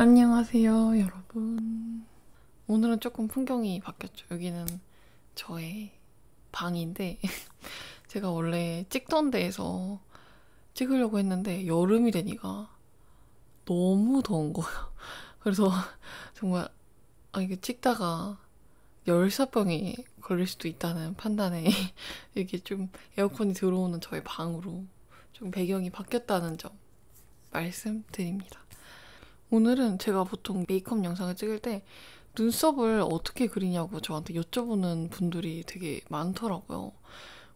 안녕하세요, 여러분. 오늘은 조금 풍경이 바뀌었죠. 여기는 저의 방인데, 제가 원래 찍던 데에서 찍으려고 했는데, 여름이 되니까 너무 더운 거예요. 그래서 정말, 아, 이게 찍다가 열사병이 걸릴 수도 있다는 판단에 이게 좀 에어컨이 들어오는 저의 방으로 좀 배경이 바뀌었다는 점 말씀드립니다. 오늘은 제가 보통 메이크업 영상을 찍을 때 눈썹을 어떻게 그리냐고 저한테 여쭤보는 분들이 되게 많더라고요.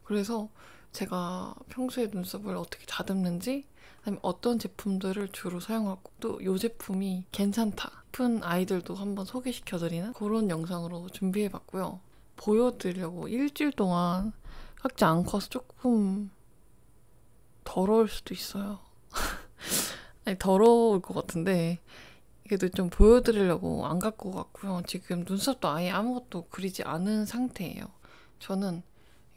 그래서 제가 평소에 눈썹을 어떻게 다듬는지, 아니면 어떤 제품들을 주로 사용하고, 또 이 제품이 괜찮다 싶은 아이들도 한번 소개시켜드리는 그런 영상으로 준비해봤고요. 보여드리려고 일주일 동안 깎지 않고 와서 조금 더러울 수도 있어요. 아니, 더러울 것 같은데, 그래도 좀 보여드리려고 안 갖고 갔고요. 지금 눈썹도 아예 아무것도 그리지 않은 상태예요. 저는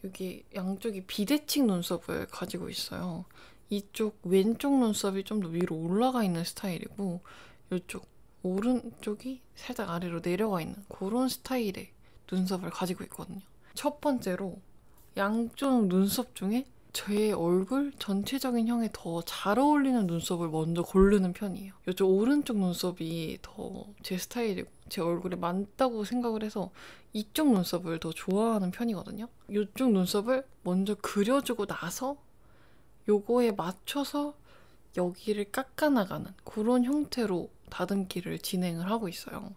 여기 양쪽이 비대칭 눈썹을 가지고 있어요. 이쪽 왼쪽 눈썹이 좀 더 위로 올라가 있는 스타일이고, 이쪽 오른쪽이 살짝 아래로 내려가 있는 그런 스타일의 눈썹을 가지고 있거든요. 첫 번째로 양쪽 눈썹 중에 제 얼굴 전체적인 형에 더 잘 어울리는 눈썹을 먼저 고르는 편이에요. 이쪽 오른쪽 눈썹이 더 제 스타일이고 제 얼굴에 맞다고 생각을 해서 이쪽 눈썹을 더 좋아하는 편이거든요. 이쪽 눈썹을 먼저 그려주고 나서 요거에 맞춰서 여기를 깎아나가는 그런 형태로 다듬기를 진행을 하고 있어요.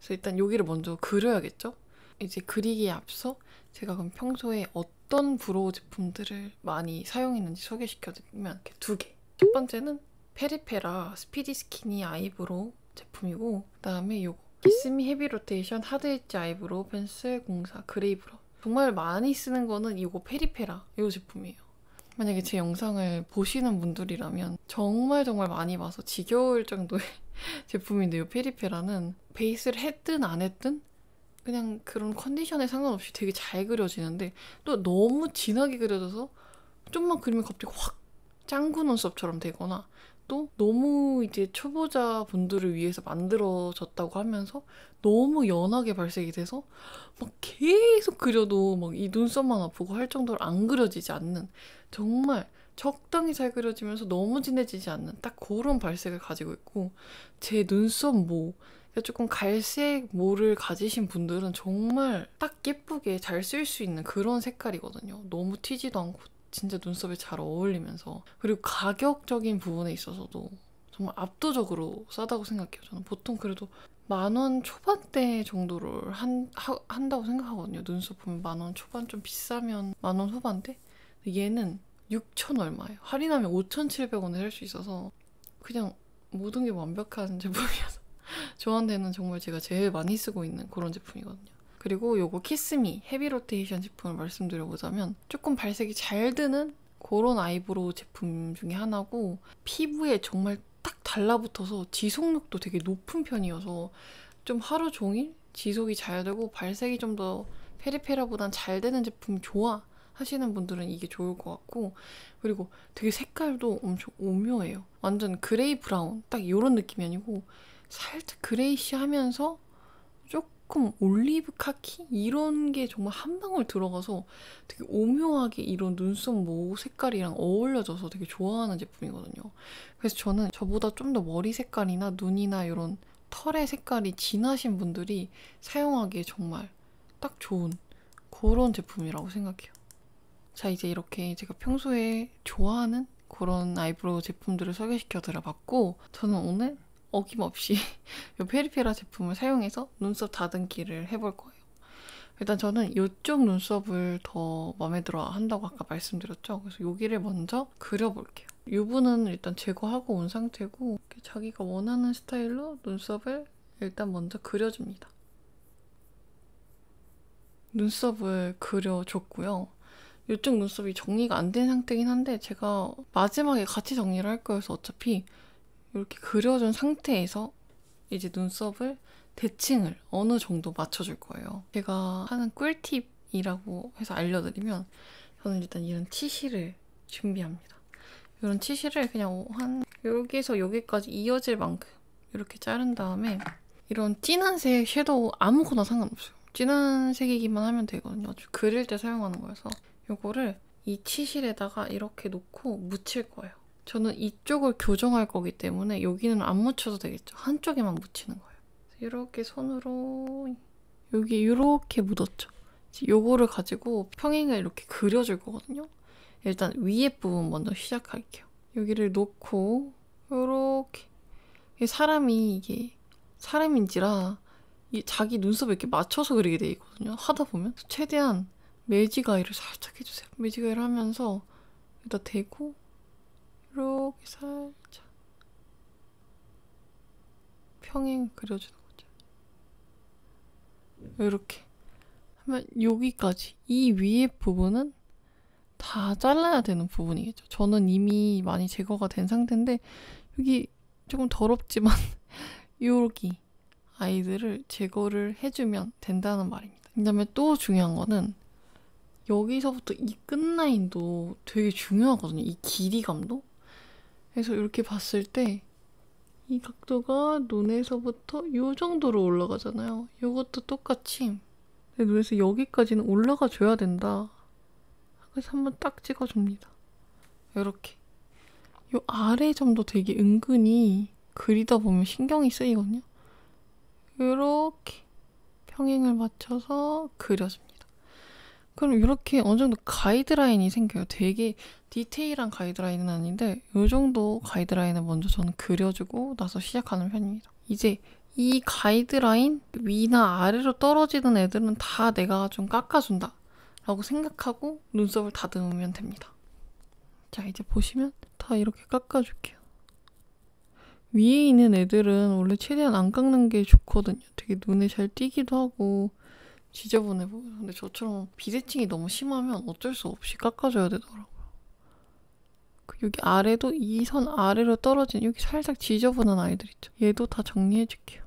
그래서 일단 여기를 먼저 그려야겠죠? 이제 그리기에 앞서 제가 그럼 평소에 어떤 brow 제품들을 많이 사용했는지 소개시켜드리면 이렇게 두 개. 첫 번째는 페리페라 Speedy Skinny Eyebrow 제품이고 그 다음에 요거 키스미 Heavy Rotation Hard Edge Eyebrow Pencil 공사 gray brown 정말 많이 쓰는 거는 이거 페리페라 이 제품이에요. 만약에 제 영상을 보시는 분들이라면 정말 정말 많이 봐서 지겨울 정도의 제품인데 요. 페리페라는 베이스를 했든 안 했든 그냥 그런 컨디션에 상관없이 되게 잘 그려지는데 또 너무 진하게 그려져서 좀만 그리면 갑자기 확 짱구 눈썹처럼 되거나 또 너무 이제 초보자 분들을 위해서 만들어졌다고 하면서 너무 연하게 발색이 돼서 막 계속 그려도 막 이 눈썹만 아프고 할 정도로 안 그려지지 않는 정말 적당히 잘 그려지면서 너무 진해지지 않는 딱 그런 발색을 가지고 있고 제 눈썹 모 조금 갈색 모를 가지신 분들은 정말 딱 예쁘게 잘 쓸 수 있는 그런 색깔이거든요. 너무 튀지도 않고 진짜 눈썹에 잘 어울리면서 그리고 가격적인 부분에 있어서도 정말 압도적으로 싸다고 생각해요. 저는 보통 그래도 만 원 초반대 정도를 한, 하, 한다고 생각하거든요. 눈썹 보면 만 원 초반 좀 비싸면 만 원 후반대? 얘는 6천 얼마예요. 할인하면 5,700원에 살 수 있어서 그냥 모든 게 완벽한 제품이어서 저한테는 정말 제가 제일 많이 쓰고 있는 그런 제품이거든요. 그리고 요거 키스미 Heavy Rotation 제품을 말씀드려보자면 조금 발색이 잘 드는 그런 eyebrow 제품 중에 하나고 피부에 정말 딱 달라붙어서 지속력도 되게 높은 편이어서 좀 하루 종일 지속이 잘 되고 발색이 좀 더 페리페라보단 잘 되는 제품 좋아 하시는 분들은 이게 좋을 것 같고 그리고 되게 색깔도 엄청 오묘해요. 완전 gray brown 딱 이런 느낌이 아니고 살짝 grayish 하면서 조금 올리브 카키 이런 게 정말 한 방울 들어가서 되게 오묘하게 이런 눈썹 모 색깔이랑 어울려져서 되게 좋아하는 제품이거든요. 그래서 저는 저보다 좀 더 머리 색깔이나 눈이나 이런 털의 색깔이 진하신 분들이 사용하기에 정말 딱 좋은 그런 제품이라고 생각해요. 자, 이제 이렇게 제가 평소에 좋아하는 그런 eyebrow 제품들을 소개시켜 드려봤고, 저는 오늘 어김없이 이 페리페라 제품을 사용해서 눈썹 다듬기를 해볼 거예요. 일단 저는 이쪽 눈썹을 더 마음에 들어 한다고 아까 말씀드렸죠. 그래서 여기를 먼저 그려볼게요. 유분은 일단 제거하고 온 상태고 자기가 원하는 스타일로 눈썹을 일단 먼저 그려줍니다. 눈썹을 그려줬고요. 이쪽 눈썹이 정리가 안 된 상태긴 한데 제가 마지막에 같이 정리를 할 거여서 어차피 이렇게 그려준 상태에서 이제 눈썹을 대칭을 어느 정도 맞춰줄 거예요. 제가 하는 꿀팁이라고 해서 알려드리면 저는 일단 이런 티시를 준비합니다. 이런 티시를 그냥 한 여기에서 여기까지 이어질 만큼 이렇게 자른 다음에 이런 진한 색 섀도우 아무거나 상관없어요. 진한 색이기만 하면 되거든요. 아주 그릴 때 사용하는 거여서 이거를 이 치실에다가 이렇게 놓고 묻힐 거예요. 저는 이쪽을 교정할 거기 때문에 여기는 안 묻혀도 되겠죠. 한쪽에만 묻히는 거예요. 이렇게 손으로 여기 이렇게 묻었죠. 요거를 가지고 평행을 이렇게 그려줄 거거든요. 일단 위에 부분 먼저 시작할게요. 여기를 놓고 이렇게 사람이 이게 사람인지라 자기 눈썹을 이렇게 맞춰서 그리게 돼 있거든요. 하다 보면 최대한 매지가이를 살짝 해주세요. 매지가이를 하면서 여기다 대고 이렇게 살짝 평행 그려주는 거죠. 이렇게 하면 여기까지 이 위에 부분은 다 잘라야 되는 부분이겠죠. 저는 이미 많이 제거가 된 상태인데 여기 조금 더럽지만 여기 아이들을 제거를 해주면 된다는 말입니다. 그 다음에 또 중요한 거는 여기서부터 이 끝라인도 되게 중요하거든요. 이 길이감도. 그래서 이렇게 봤을 때 이 각도가 눈에서부터 이 정도로 올라가잖아요. 이것도 똑같이 내 눈에서 여기까지는 올라가 줘야 된다. 그래서 한번 딱 찍어줍니다. 이렇게. 이 아래 점도 되게 은근히 그리다 보면 신경이 쓰이거든요. 이렇게 평행을 맞춰서 그려줍니다. 그럼 이렇게 어느 정도 가이드라인이 생겨요. 되게 디테일한 가이드라인은 아닌데 이 정도 가이드라인을 먼저 저는 그려주고 나서 시작하는 편입니다. 이제 이 가이드라인 위나 아래로 떨어지는 애들은 다 내가 좀 깎아준다 라고 생각하고 눈썹을 다듬으면 됩니다. 자 이제 보시면 다 이렇게 깎아줄게요. 위에 있는 애들은 원래 최대한 안 깎는 게 좋거든요. 되게 눈에 잘 띄기도 하고 지저분해 보여요. 근데 저처럼 비대칭이 너무 심하면 어쩔 수 없이 깎아줘야 되더라고요. 그 여기 아래도 이 선 아래로 떨어진 여기 살짝 지저분한 아이들 있죠. 얘도 다 정리해줄게요.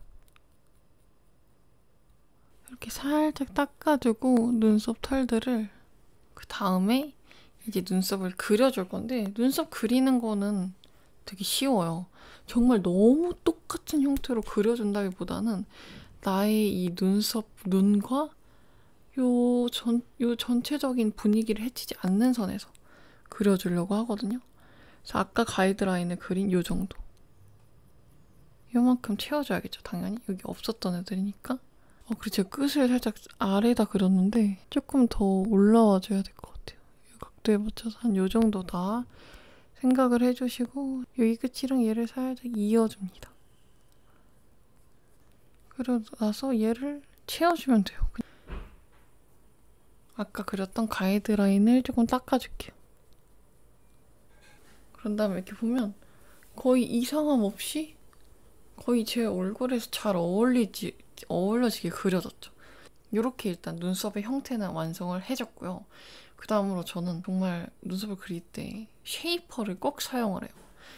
이렇게 살짝 닦아주고 눈썹 털들을 그 다음에 이제 눈썹을 그려줄 건데 눈썹 그리는 거는 되게 쉬워요. 정말 너무 똑같은 형태로 그려준다기보다는 나의 이 눈썹, 눈과 요 전, 요 전체적인 분위기를 해치지 않는 선에서 그려주려고 하거든요. 그래서 아까 가이드라인을 그린 요 정도. 요만큼 채워줘야겠죠, 당연히. 여기 없었던 애들이니까. 어, 그리고 제가 끝을 살짝 아래다 그렸는데 조금 더 올라와 줘야 될 것 같아요. 이 각도에 맞춰서 한 요 정도 다 생각을 해주시고 여기 끝이랑 얘를 살짝 이어줍니다. 그러고 나서 얘를 채워주면 돼요. 아까 그렸던 가이드라인을 조금 닦아줄게요. 그런 다음에 이렇게 보면 거의 이상함 없이 거의 제 얼굴에서 잘 어울리지, 어울려지게 그려졌죠. 이렇게 일단 눈썹의 형태는 완성을 해줬고요. 그 다음으로 저는 정말 눈썹을 그릴 때 shaper를 꼭 사용을 해요.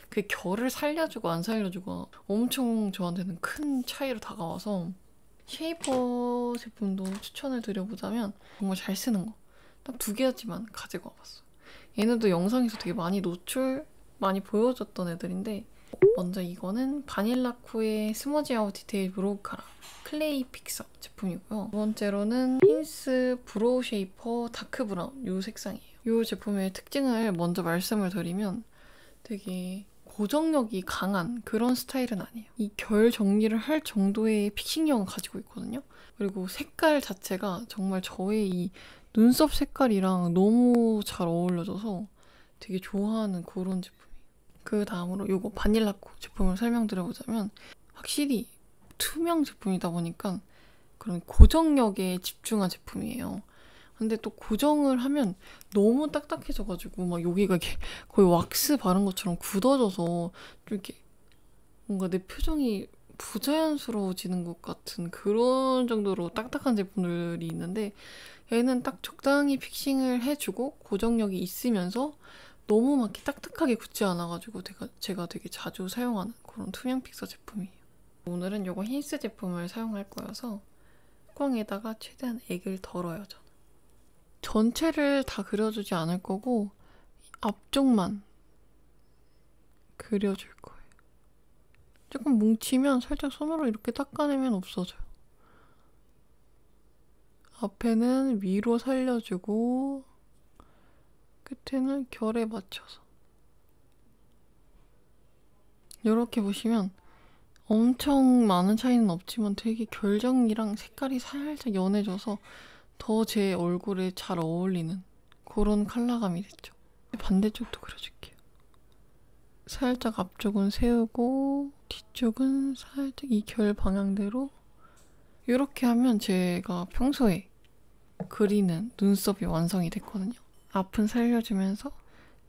그 결을 살려주고 안 살려주고 엄청 저한테는 큰 차이로 다가와서 shaper 제품도 추천을 드려보자면 정말 잘 쓰는 거. 딱 두 개였지만 가지고 와봤어요. 얘네도 영상에서 되게 많이 노출, 많이 보여줬던 애들인데 먼저 이거는 바닐라코의 Smudge Out Detail Brow Cara Clay Fixer 제품이고요. 두 번째로는 힌스 Brow Shaper dark brown 이 색상이에요. 이 제품의 특징을 먼저 말씀을 드리면 되게 고정력이 강한 그런 스타일은 아니에요. 이 결 정리를 할 정도의 fixing력은 가지고 있거든요. 그리고 색깔 자체가 정말 저의 이 눈썹 색깔이랑 너무 잘 어울려져서 되게 좋아하는 그런 제품이에요. 그 다음으로 이거 바닐라코 제품을 설명드려보자면 확실히 투명 제품이다 보니까 그런 고정력에 집중한 제품이에요. 근데 또 고정을 하면 너무 딱딱해져가지고 막 여기가 이렇게 거의 왁스 바른 것처럼 굳어져서 좀 이렇게 뭔가 내 표정이 부자연스러워지는 것 같은 그런 정도로 딱딱한 제품들이 있는데 얘는 딱 적당히 픽싱을 해주고 고정력이 있으면서 너무 막 딱딱하게 굳지 않아가지고 제가, 제가 되게 자주 사용하는 그런 투명 픽서 제품이에요. 오늘은 이거 힌스 제품을 사용할 거여서 뚜껑에다가 최대한 액을 덜어요, 저는. 전체를 다 그려주지 않을 거고 앞쪽만 그려줄 거예요. 조금 뭉치면 살짝 손으로 이렇게 닦아내면 없어져요. 앞에는 위로 살려주고 끝에는 결에 맞춰서 이렇게 보시면 엄청 많은 차이는 없지만 되게 결정이랑 색깔이 살짝 연해져서 더 제 얼굴에 잘 어울리는 그런 컬러감이 됐죠. 반대쪽도 그려줄게요. 살짝 앞쪽은 세우고 뒤쪽은 살짝 이 결 방향대로 이렇게 하면 제가 평소에 그리는 눈썹이 완성이 됐거든요. 앞은 살려주면서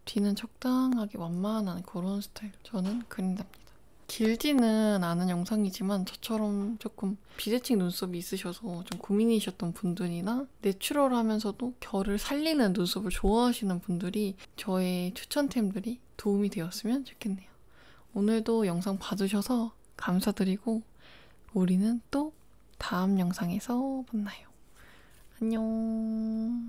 뒤는 적당하게 완만한 그런 스타일 저는 그린답니다. 길지는 않은 영상이지만 저처럼 조금 비대칭 눈썹이 있으셔서 좀 고민이셨던 분들이나 내추럴하면서도 결을 살리는 눈썹을 좋아하시는 분들이 저의 추천템들이 도움이 되었으면 좋겠네요. 오늘도 영상 봐주셔서 감사드리고 우리는 또 다음 영상에서 만나요. 안녕.